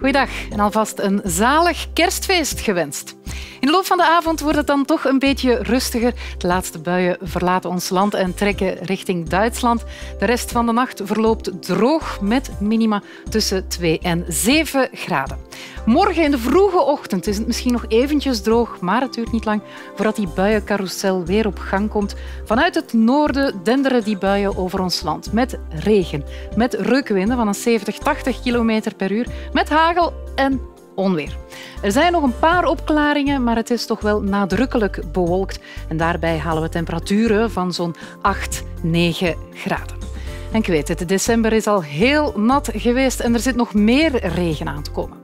Goeiedag en alvast een zalig kerstfeest gewenst. In de loop van de avond wordt het dan toch een beetje rustiger. De laatste buien verlaten ons land en trekken richting Duitsland. De rest van de nacht verloopt droog met minima tussen 2 en 7 graden. Morgen in de vroege ochtend is het misschien nog eventjes droog, maar het duurt niet lang voordat die buiencarousel weer op gang komt. Vanuit het noorden denderen die buien over ons land met regen, met reukwinden van een 70, 80 km per uur, met hagel en onweer. Er zijn nog een paar opklaringen, maar het is toch wel nadrukkelijk bewolkt. En daarbij halen we temperaturen van zo'n 8, 9 graden. En ik weet het, december is al heel nat geweest en er zit nog meer regen aan te komen.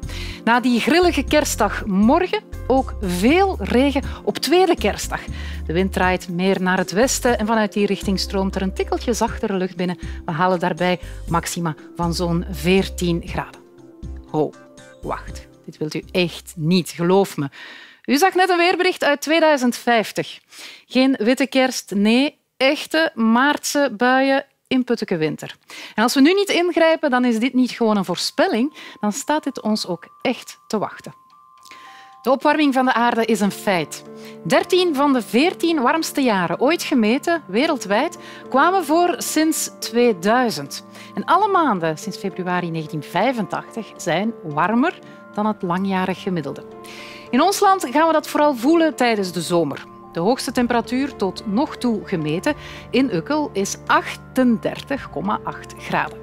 Na die grillige kerstdag morgen ook veel regen op tweede kerstdag. De wind draait meer naar het westen en vanuit die richting stroomt er een tikkeltje zachtere lucht binnen. We halen daarbij maxima van zo'n 14 graden. Ho, wacht. Dit wilt u echt niet, geloof me. U zag net een weerbericht uit 2050. Geen witte kerst, nee, echte maartse buien in Putteke winter. En als we nu niet ingrijpen, dan is dit niet gewoon een voorspelling, dan staat dit ons ook echt te wachten. De opwarming van de aarde is een feit. 13 van de 14 warmste jaren ooit gemeten wereldwijd kwamen voor sinds 2000. En alle maanden sinds februari 1985 zijn warmer dan het langjarig gemiddelde. In ons land gaan we dat vooral voelen tijdens de zomer. De hoogste temperatuur tot nog toe gemeten in Ukkel is 38,8 graden.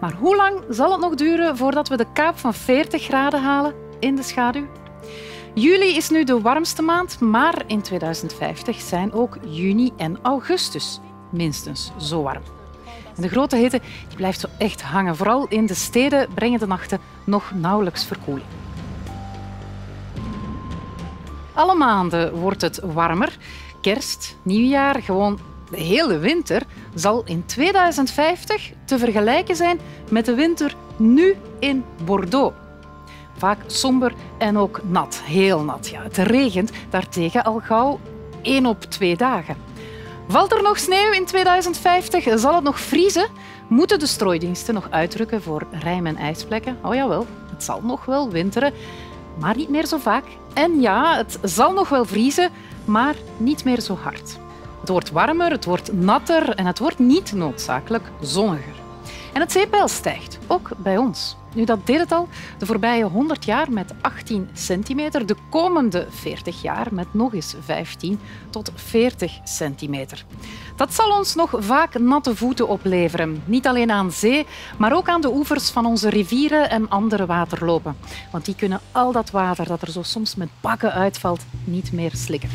Maar hoe lang zal het nog duren voordat we de kaap van 40 graden halen in de schaduw? Juli is nu de warmste maand, maar in 2050 zijn ook juni en augustus minstens zo warm. En de grote hitte die blijft zo echt hangen. Vooral in de steden brengen de nachten nog nauwelijks verkoeling. Alle maanden wordt het warmer. Kerst, nieuwjaar, gewoon de hele winter zal in 2050 te vergelijken zijn met de winter nu in Bordeaux. Vaak somber en ook nat, heel nat. Ja, het regent daartegen al gauw één op twee dagen. Valt er nog sneeuw in 2050? Zal het nog vriezen? Moeten de strooidiensten nog uitrukken voor rijm- en ijsplekken? Oh jawel, het zal nog wel winteren, maar niet meer zo vaak. En ja, het zal nog wel vriezen, maar niet meer zo hard. Het wordt warmer, het wordt natter en het wordt niet noodzakelijk zonniger. En het zeepeil stijgt, ook bij ons. Nu, dat deed het al de voorbije 100 jaar met 18 centimeter, de komende 40 jaar met nog eens 15 tot 40 centimeter. Dat zal ons nog vaak natte voeten opleveren. Niet alleen aan zee, maar ook aan de oevers van onze rivieren en andere waterlopen. Want die kunnen al dat water dat er zo soms met bakken uitvalt niet meer slikken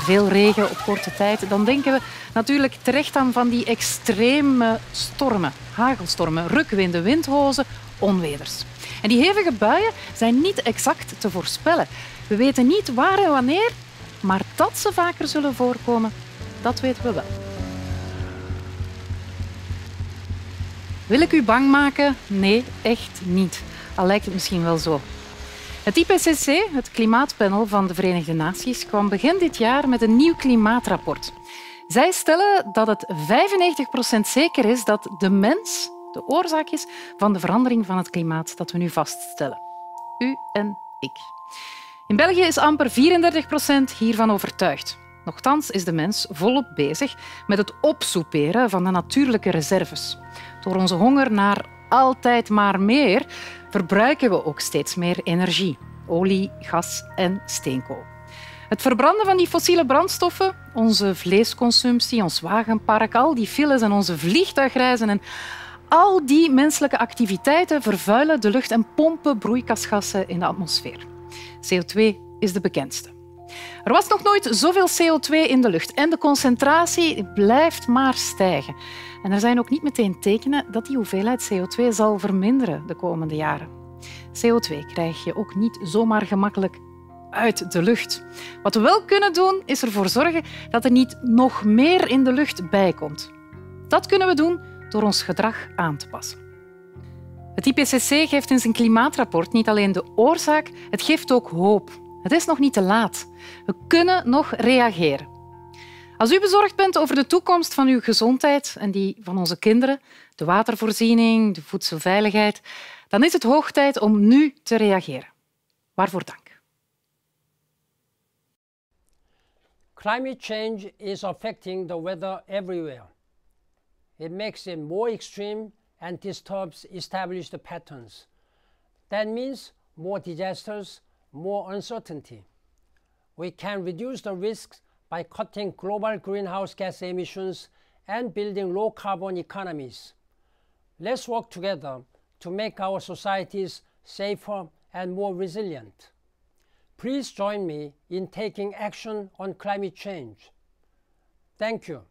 veel regen op korte tijd, dan denken we natuurlijk terecht aan van die extreme stormen. Hagelstormen, rukwinden, windhozen, onweders. En die hevige buien zijn niet exact te voorspellen. We weten niet waar en wanneer, maar dat ze vaker zullen voorkomen, dat weten we wel. Wil ik u bang maken? Nee, echt niet. Al lijkt het misschien wel zo. Het IPCC, het klimaatpanel van de Verenigde Naties, kwam begin dit jaar met een nieuw klimaatrapport. Zij stellen dat het 95% zeker is dat de mens de oorzaak is van de verandering van het klimaat dat we nu vaststellen. U en ik. In België is amper 34% hiervan overtuigd. Nochtans is de mens volop bezig met het opsoeperen van de natuurlijke reserves. Door onze honger naar altijd maar meer verbruiken we ook steeds meer energie. Olie, gas en steenkool. Het verbranden van die fossiele brandstoffen, onze vleesconsumptie, ons wagenpark, al die files en onze vliegtuigreizen en al die menselijke activiteiten vervuilen de lucht en pompen broeikasgassen in de atmosfeer. CO2 is de bekendste. Er was nog nooit zoveel CO2 in de lucht en de concentratie blijft maar stijgen. En er zijn ook niet meteen tekenen dat die hoeveelheid CO2 zal verminderen de komende jaren. CO2 krijg je ook niet zomaar gemakkelijk uit de lucht. Wat we wel kunnen doen, is ervoor zorgen dat er niet nog meer in de lucht bijkomt. Dat kunnen we doen door ons gedrag aan te passen. Het IPCC geeft in zijn klimaatrapport niet alleen de oorzaak, het geeft ook hoop. Het is nog niet te laat. We kunnen nog reageren. Als u bezorgd bent over de toekomst van uw gezondheid en die van onze kinderen, de watervoorziening, de voedselveiligheid, dan is het hoog tijd om nu te reageren. Waarvoor dank. Climate change is affecting the weather everywhere. It makes it more extreme and disturbs established patterns. That means more disasters, more uncertainty. We can reduce the risks by cutting global greenhouse gas emissions and building low carbon economies. Let's work together to make our societies safer and more resilient. Please join me in taking action on climate change. Thank you.